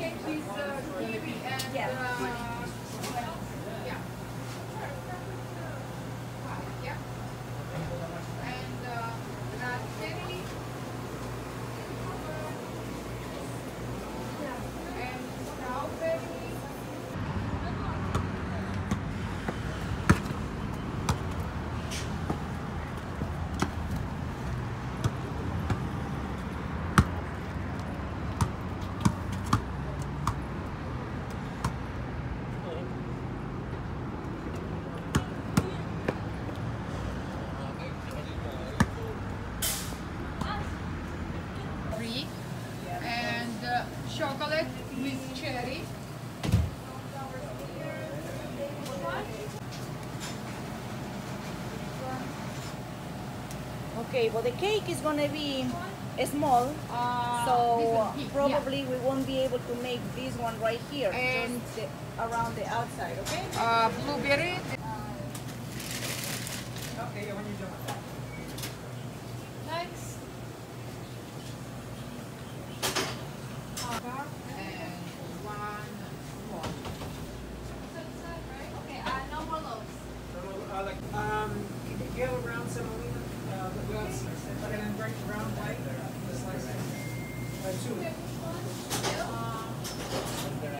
Thank you. Uh, with cherry. Okay, well the cake is gonna be small, Uh, so this one big, probably we won't be able to make this one right here, And- just the, around the outside, okay? uh, blueberry. Nice. And one more. Okay, uh, no more loaves. Uh, like, um, yellow brown semolina, uh, but that's, and then bright brown white, the slices. Uh, two.